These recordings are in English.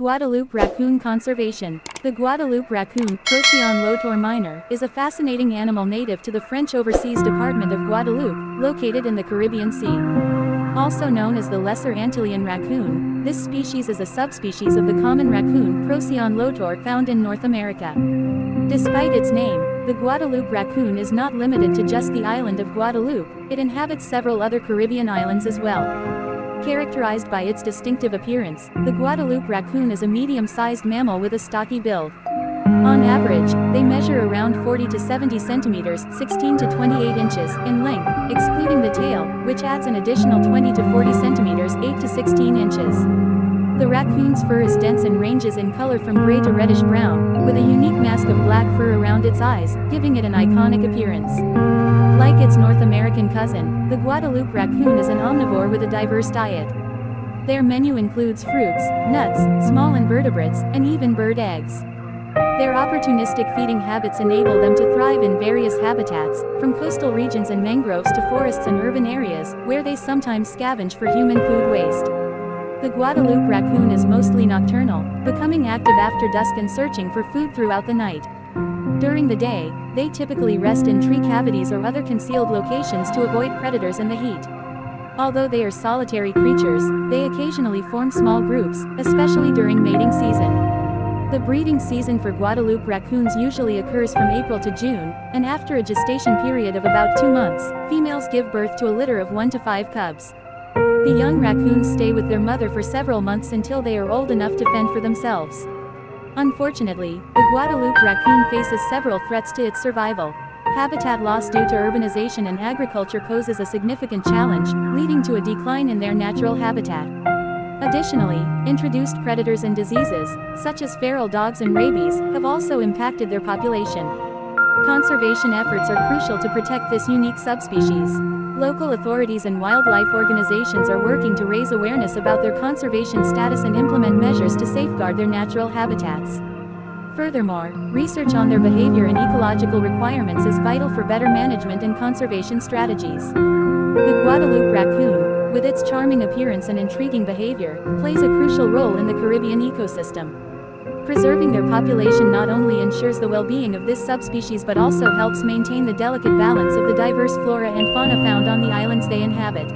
Guadeloupe Raccoon Conservation. The Guadeloupe raccoon, Procyon lotor minor, is a fascinating animal native to the French Overseas Department of Guadeloupe, located in the Caribbean Sea. Also known as the Lesser Antillean raccoon, this species is a subspecies of the common raccoon Procyon lotor found in North America. Despite its name, the Guadeloupe raccoon is not limited to just the island of Guadeloupe, it inhabits several other Caribbean islands as well. Characterized by its distinctive appearance, the Guadeloupe raccoon is a medium-sized mammal with a stocky build. On average, they measure around 40 to 70 centimeters 16 to 28 inches in length, excluding the tail, which adds an additional 20 to 40 centimeters 8 to 16 inches. The raccoon's fur is dense and ranges in color from gray to reddish brown, with a unique mask of black fur around its eyes, giving it an iconic appearance. Like its North American cousin, the Guadeloupe raccoon is an omnivore with a diverse diet. Their menu includes fruits, nuts, small invertebrates, and even bird eggs. Their opportunistic feeding habits enable them to thrive in various habitats, from coastal regions and mangroves to forests and urban areas, where they sometimes scavenge for human food waste. The Guadeloupe raccoon is mostly nocturnal, becoming active after dusk and searching for food throughout the night. During the day, they typically rest in tree cavities or other concealed locations to avoid predators and the heat. Although they are solitary creatures, they occasionally form small groups, especially during mating season. The breeding season for Guadeloupe raccoons usually occurs from April to June, and after a gestation period of about two months, females give birth to a litter of one to five cubs. The young raccoons stay with their mother for several months until they are old enough to fend for themselves. Unfortunately, the Guadeloupe raccoon faces several threats to its survival. Habitat loss due to urbanization and agriculture poses a significant challenge, leading to a decline in their natural habitat. Additionally, introduced predators and diseases, such as feral dogs and rabies, have also impacted their population. Conservation efforts are crucial to protect this unique subspecies. Local authorities and wildlife organizations are working to raise awareness about their conservation status and implement measures to safeguard their natural habitats. Furthermore, research on their behavior and ecological requirements is vital for better management and conservation strategies. The Guadeloupe raccoon, with its charming appearance and intriguing behavior, plays a crucial role in the Caribbean ecosystem. Preserving their population not only ensures the well-being of this subspecies but also helps maintain the delicate balance of the diverse flora and fauna found on the islands they inhabit.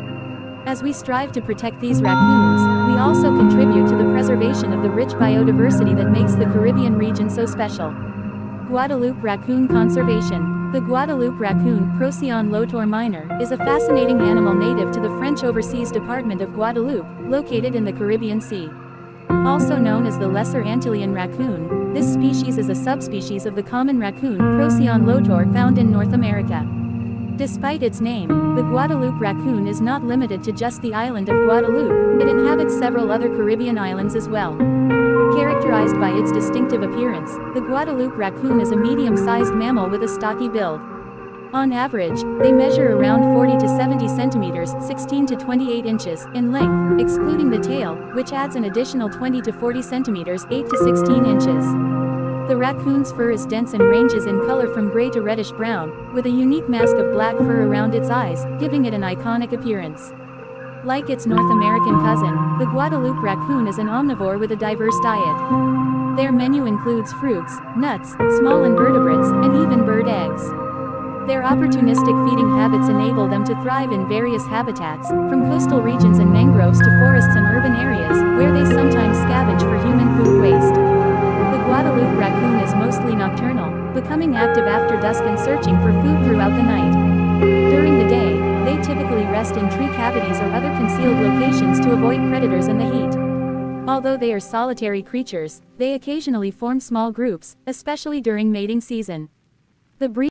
As we strive to protect these raccoons, we also contribute to the preservation of the rich biodiversity that makes the Caribbean region so special. Guadeloupe Raccoon Conservation The Guadeloupe raccoon, Procyon lotor minor, is a fascinating animal native to the French Overseas Department of Guadeloupe, located in the Caribbean Sea. Also known as the Lesser Antillean raccoon, this species is a subspecies of the common raccoon Procyon lotor found in North America. Despite its name, the Guadeloupe raccoon is not limited to just the island of Guadeloupe, it inhabits several other Caribbean islands as well. Characterized by its distinctive appearance, the Guadeloupe raccoon is a medium-sized mammal with a stocky build. On average, they measure around 40 to 70 centimeters 16 to 28 inches in length, excluding the tail, which adds an additional 20 to 40 centimeters 8 to 16 inches. The raccoon's fur is dense and ranges in color from gray to reddish brown, with a unique mask of black fur around its eyes, giving it an iconic appearance. Like its North American cousin, the Guadeloupe raccoon is an omnivore with a diverse diet. Their menu includes fruits, nuts, small invertebrates, and even bird eggs. Their opportunistic feeding habits enable them to thrive in various habitats, from coastal regions and mangroves to forests and urban areas, where they sometimes scavenge for human food waste. The Guadeloupe raccoon is mostly nocturnal, becoming active after dusk and searching for food throughout the night. During the day, they typically rest in tree cavities or other concealed locations to avoid predators and the heat. Although they are solitary creatures, they occasionally form small groups, especially during mating season. The breed